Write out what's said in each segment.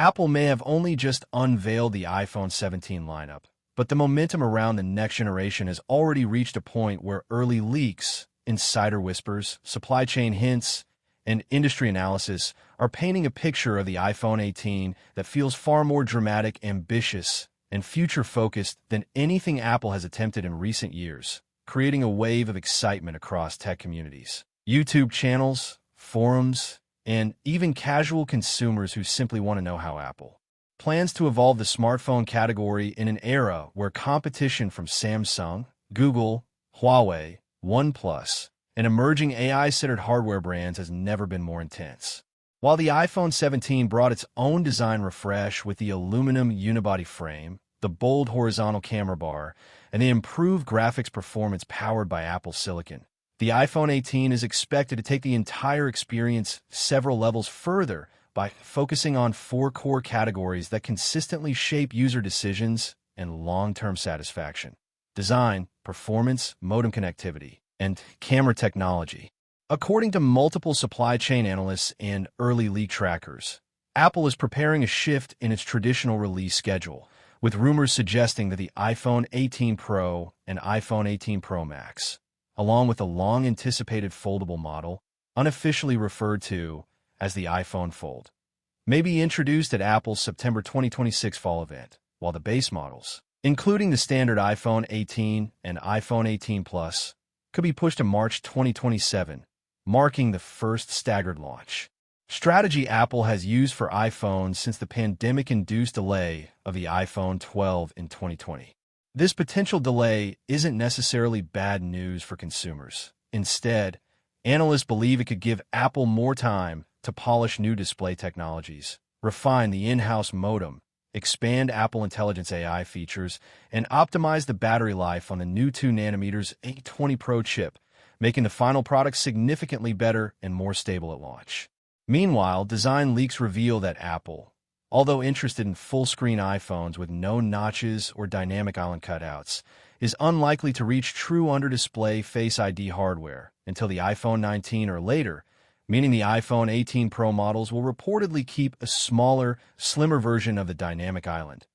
Apple may have only just unveiled the iPhone 17 lineup, but the momentum around the next generation has already reached a point where early leaks, insider whispers, supply chain hints, and industry analysis are painting a picture of the iPhone 18 that feels far more dramatic, ambitious, and future-focused than anything Apple has attempted in recent years, creating a wave of excitement across tech communities. YouTube channels, forums, and even casual consumers who simply want to know how Apple plans to evolve the smartphone category in an era where competition from Samsung, Google, Huawei, OnePlus, and emerging AI-centered hardware brands has never been more intense. While the iPhone 17 brought its own design refresh with the aluminum unibody frame, the bold horizontal camera bar, and the improved graphics performance powered by Apple Silicon, the iPhone 18 is expected to take the entire experience several levels further by focusing on four core categories that consistently shape user decisions and long-term satisfaction. Design, performance, modem connectivity, and camera technology. According to multiple supply chain analysts and early leak trackers, Apple is preparing a shift in its traditional release schedule, with rumors suggesting that the iPhone 18 Pro and iPhone 18 Pro Max, along with a long-anticipated foldable model, unofficially referred to as the iPhone Fold, may be introduced at Apple's September 2026 fall event, while the base models, including the standard iPhone 18 and iPhone 18 Plus, could be pushed to March 2027, marking the first staggered launch. Strategy Apple has used for iPhones since the pandemic-induced delay of the iPhone 12 in 2020. This potential delay isn't necessarily bad news for consumers. Instead, analysts believe it could give Apple more time to polish new display technologies, refine the in-house modem, expand Apple Intelligence AI features, and optimize the battery life on the new 2nm A20 Pro chip, making the final product significantly better and more stable at launch. Meanwhile, design leaks reveal that Apple, although interested in full-screen iPhones with no notches or dynamic island cutouts, is unlikely to reach true under-display Face ID hardware until the iPhone 19 or later, meaning the iPhone 18 Pro models will reportedly keep a smaller, slimmer version of the dynamic island,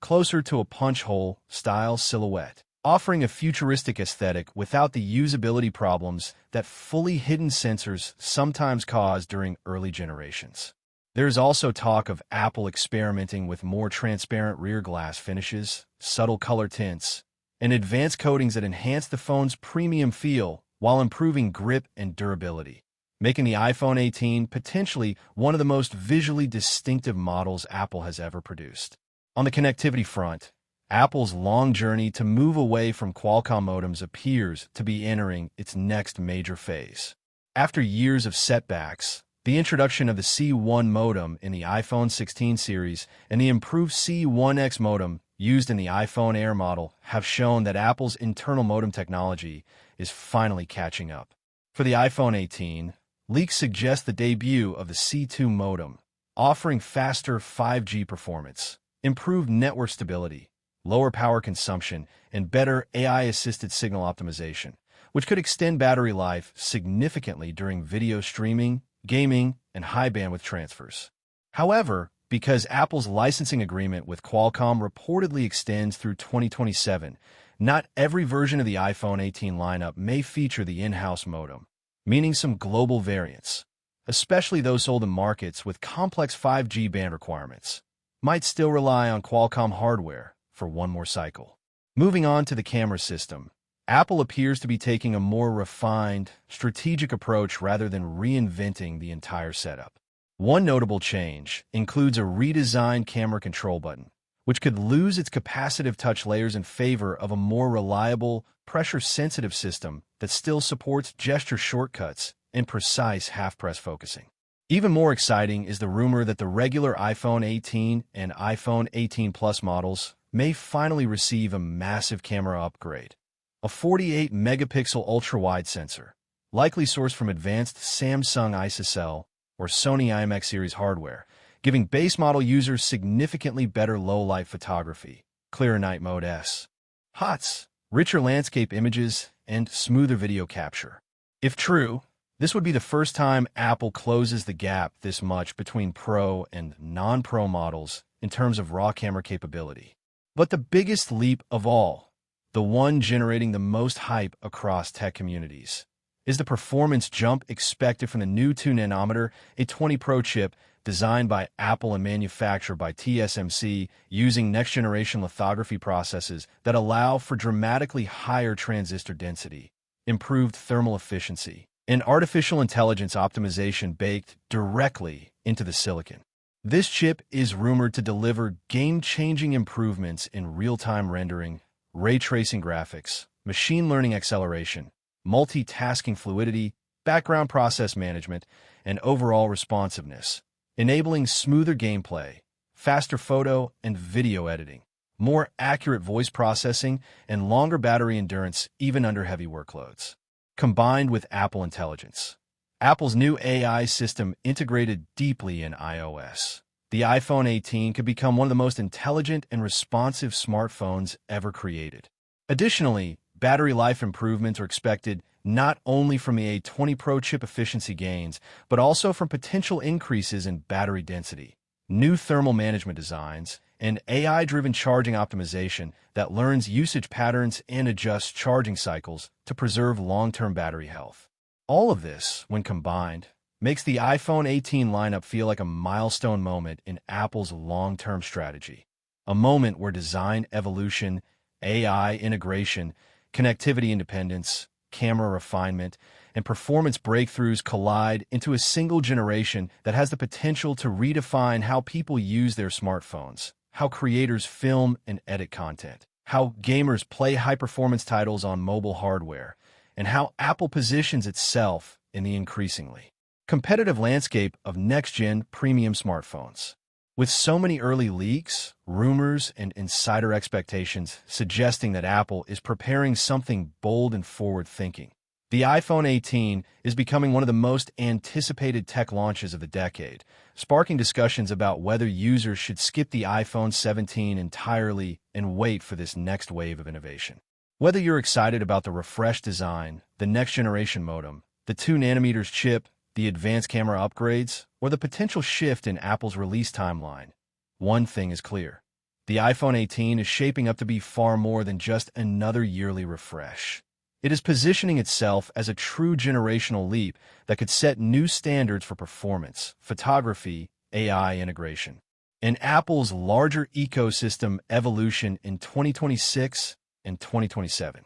closer to a punch hole style silhouette, offering a futuristic aesthetic without the usability problems that fully hidden sensors sometimes cause during early generations. There is also talk of Apple experimenting with more transparent rear glass finishes, subtle color tints, and advanced coatings that enhance the phone's premium feel while improving grip and durability making the iPhone 18 potentially one of the most visually distinctive models Apple has ever produced. On the connectivity front, Apple's long journey to move away from Qualcomm modems appears to be entering its next major phase. After years of setbacks, the introduction of the C1 modem in the iPhone 16 series and the improved C1X modem used in the iPhone Air model have shown that Apple's internal modem technology is finally catching up. For the iPhone 18, Leaks suggest the debut of the C2 modem, offering faster 5G performance, improved network stability, lower power consumption, and better AI-assisted signal optimization, which could extend battery life significantly during video streaming, gaming, and high-bandwidth transfers. However, because Apple's licensing agreement with Qualcomm reportedly extends through 2027, not every version of the iPhone 18 lineup may feature the in-house modem meaning some global variants, especially those sold in markets with complex 5G band requirements, might still rely on Qualcomm hardware for one more cycle. Moving on to the camera system, Apple appears to be taking a more refined, strategic approach rather than reinventing the entire setup. One notable change includes a redesigned camera control button, which could lose its capacitive touch layers in favor of a more reliable, pressure-sensitive system that still supports gesture shortcuts and precise half-press focusing. Even more exciting is the rumor that the regular iPhone 18 and iPhone 18 Plus models may finally receive a massive camera upgrade. A 48-megapixel ultra-wide sensor, likely sourced from advanced Samsung ISOCELL or Sony IMX series hardware, giving base model users significantly better low-light photography, clearer night mode S, HOTS, richer landscape images, and smoother video capture. If true, This would be the first time Apple closes the gap this much between Pro and non-Pro models in terms of raw camera capability. But the biggest leap of all, the one generating the most hype across tech communities, is the performance jump expected from the new 2nanometer A20 Pro chip designed by Apple and manufactured by TSMC using next-generation lithography processes that allow for dramatically higher transistor density, improved thermal efficiency, and artificial intelligence optimization baked directly into the silicon. This chip is rumored to deliver game-changing improvements in real-time rendering, ray tracing graphics, machine learning acceleration, multitasking fluidity, background process management, and overall responsiveness, enabling smoother gameplay, faster photo and video editing, more accurate voice processing, and longer battery endurance even under heavy workloads. Combined with Apple Intelligence, Apple's new AI system integrated deeply in iOS. The iPhone 18 could become one of the most intelligent and responsive smartphones ever created. Additionally, battery life improvements are expected not only from the A20 Pro chip efficiency gains, but also from potential increases in battery density, new thermal management designs, and AI-driven charging optimization that learns usage patterns and adjusts charging cycles to preserve long-term battery health. All of this, when combined, makes the iPhone 18 lineup feel like a milestone moment in Apple's long-term strategy, a moment where design evolution, AI integration, connectivity independence, camera refinement, and performance breakthroughs collide into a single generation that has the potential to redefine how people use their smartphones, how creators film and edit content, how gamers play high-performance titles on mobile hardware, and how Apple positions itself in the increasingly competitive landscape of next-gen premium smartphones. With so many early leaks, rumors, and insider expectations suggesting that Apple is preparing something bold and forward-thinking, the iPhone 18 is becoming one of the most anticipated tech launches of the decade, sparking discussions about whether users should skip the iPhone 17 entirely and wait for this next wave of innovation. Whether you're excited about the refreshed design, the next-generation modem, the 2 nanometers chip, the advanced camera upgrades, or the potential shift in Apple's release timeline, one thing is clear. The iPhone 18 is shaping up to be far more than just another yearly refresh. It is positioning itself as a true generational leap that could set new standards for performance, photography, AI integration, and Apple's larger ecosystem evolution in 2026 and 2027.